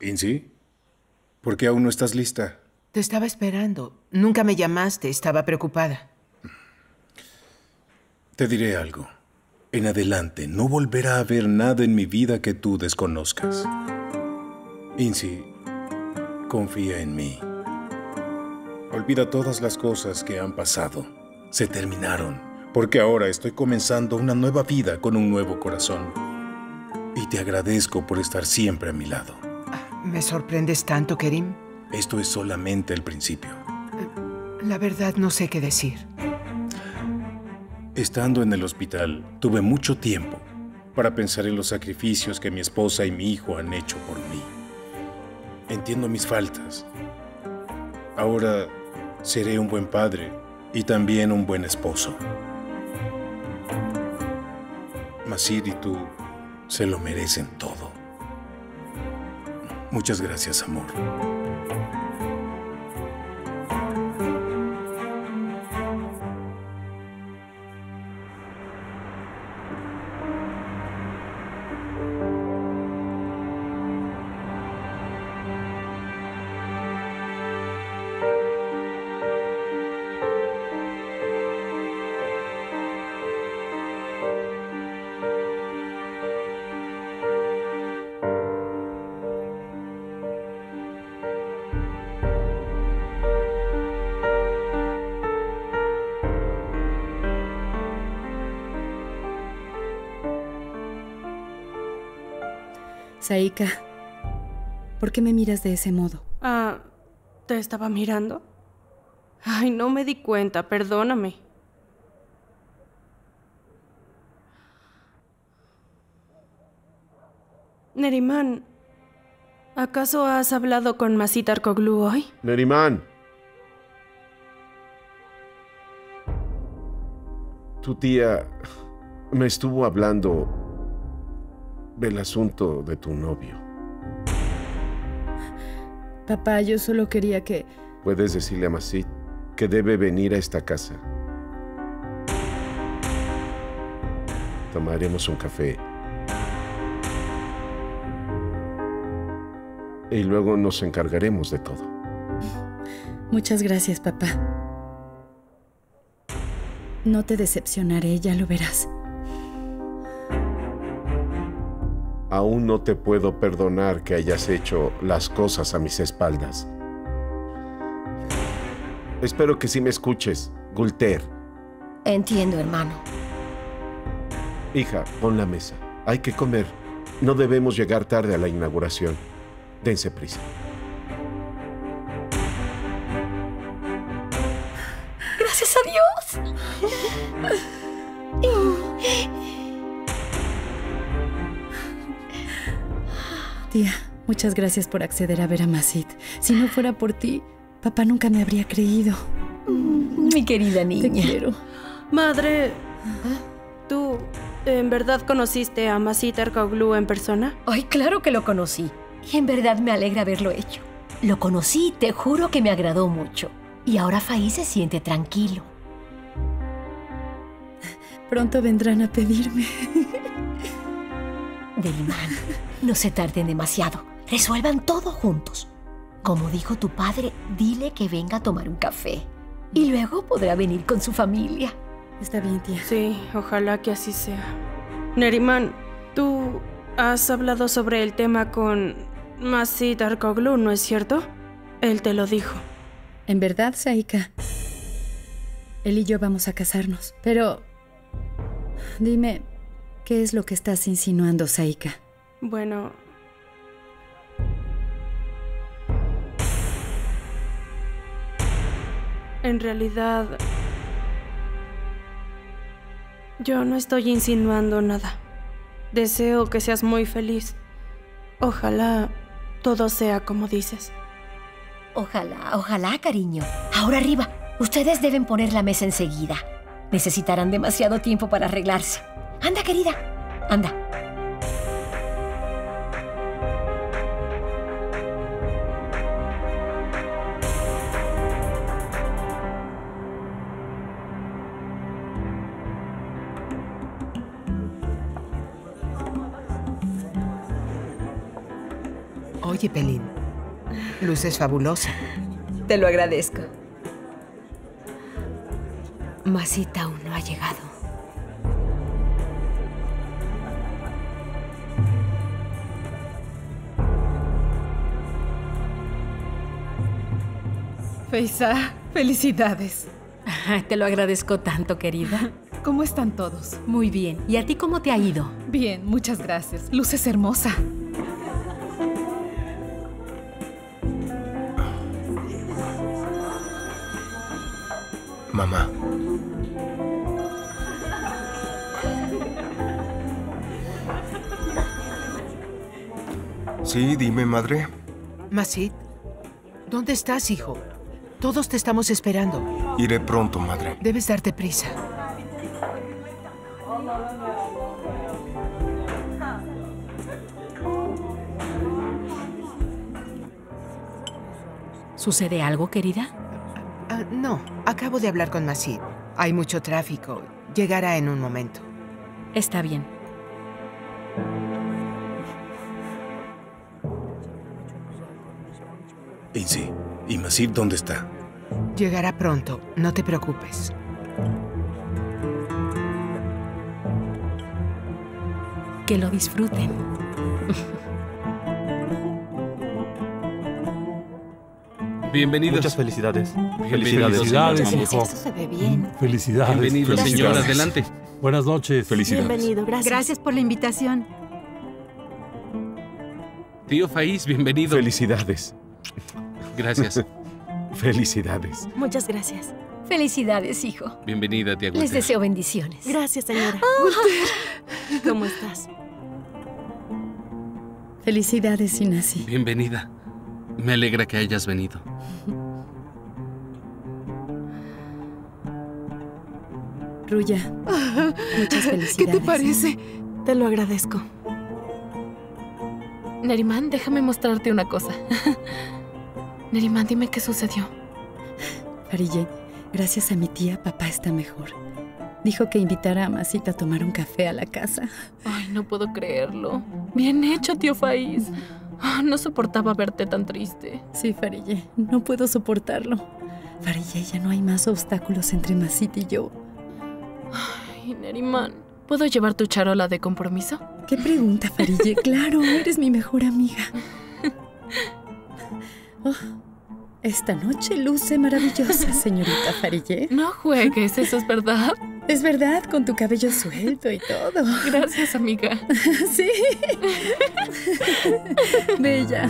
¿Insi? ¿Por qué aún no estás lista? Te estaba esperando. Nunca me llamaste, estaba preocupada. Te diré algo. En adelante no volverá a haber nada en mi vida que tú desconozcas. Insi, confía en mí. Olvida todas las cosas que han pasado. Se terminaron, porque ahora estoy comenzando una nueva vida con un nuevo corazón. Y te agradezco por estar siempre a mi lado. ¿Me sorprendes tanto, Kerim? Esto es solamente el principio. La verdad no sé qué decir. Estando en el hospital, tuve mucho tiempo para pensar en los sacrificios que mi esposa y mi hijo han hecho por mí. Entiendo mis faltas. Ahora seré un buen padre y también un buen esposo. Masir y tú se lo merecen todo. Muchas gracias, amor. Saika, ¿por qué me miras de ese modo? Ah, ¿te estaba mirando? Ay, no me di cuenta, perdóname. Neriman, ¿acaso has hablado con Masitar Koglu hoy? Neriman. Tu tía me estuvo hablando del asunto de tu novio. Papá, yo solo quería que... Puedes decirle a Masit que debe venir a esta casa. Tomaremos un café. Y luego nos encargaremos de todo. Muchas gracias, papá. No te decepcionaré, ya lo verás. Aún no te puedo perdonar que hayas hecho las cosas a mis espaldas. Espero que sí me escuches, Gulter. Entiendo, hermano. Hija, pon la mesa. Hay que comer. No debemos llegar tarde a la inauguración. Dense prisa. Gracias a Dios. Tía, muchas gracias por acceder a ver a Masit. Si no fuera por ti, papá nunca me habría creído. Mi querida niña. Te quiero. Madre, ¿tú en verdad conociste a Masit Erkoglu en persona? Ay, claro que lo conocí. Y en verdad me alegra haberlo hecho. Lo conocí y te juro que me agradó mucho. Y ahora Faí se siente tranquilo. Pronto vendrán a pedirme. Delimán, no se tarden demasiado. Resuelvan todo juntos. Como dijo tu padre, dile que venga a tomar un café. Y luego podrá venir con su familia. Está bien, tía. Sí, ojalá que así sea. Neriman, tú has hablado sobre el tema con Masit Arkoglu, ¿no es cierto? Él te lo dijo. En verdad, Saika. Él y yo vamos a casarnos. Pero... Dime, ¿qué es lo que estás insinuando, Saika? Bueno... En realidad... Yo no estoy insinuando nada. Deseo que seas muy feliz. Ojalá todo sea como dices. Ojalá, ojalá, cariño. Ahora arriba. Ustedes deben poner la mesa enseguida. Necesitarán demasiado tiempo para arreglarse. Anda, querida. Anda. Oye, Pelín, luces fabulosa. Te lo agradezco. Masita aún no ha llegado. Feisa, felicidades. Te lo agradezco tanto, querida. ¿Cómo están todos? Muy bien. ¿Y a ti cómo te ha ido? Bien, muchas gracias. Luces hermosa. Mamá. Sí, dime, madre. Masid, ¿dónde estás, hijo? Todos te estamos esperando. Iré pronto, madre. Debes darte prisa. ¿Sucede algo, querida? Ah, no, acabo de hablar con Masid. Hay mucho tráfico. Llegará en un momento. Está bien. Insi, ¿y Masib dónde está? Llegará pronto, no te preocupes. Que lo disfruten. Bienvenidos. Muchas felicidades. Felicidades, señores. hijo. Esto se ve bien. Felicidades. Bienvenido, señor. Felicidades. Adelante. Buenas noches. Felicidades. Bienvenido, gracias. Gracias por la invitación. Tío Faís, bienvenido. Felicidades. Gracias. Felicidades. Muchas gracias. Felicidades, hijo. Bienvenida, tía Les deseo bendiciones. Gracias, señora. ¿Cómo estás? Felicidades, Inasi. Bienvenida. Me alegra que hayas venido. Ruya, muchas felicidades. ¿Qué te parece? Te lo agradezco. Neriman, déjame mostrarte una cosa. Neriman, dime qué sucedió. Farille, gracias a mi tía, papá está mejor. Dijo que invitara a Masita a tomar un café a la casa. Ay, no puedo creerlo. Bien hecho, tío Faís. Ah, No soportaba verte tan triste. Sí, Farille, no puedo soportarlo. Farille, ya no hay más obstáculos entre Masita y yo. Ay, Neriman, ¿puedo llevar tu charola de compromiso? ¿Qué pregunta, Farille? Claro, eres mi mejor amiga. Oh, esta noche luce maravillosa, señorita Farille. No juegues, eso es verdad. Es verdad, con tu cabello suelto y todo. Gracias, amiga. Sí. Bella.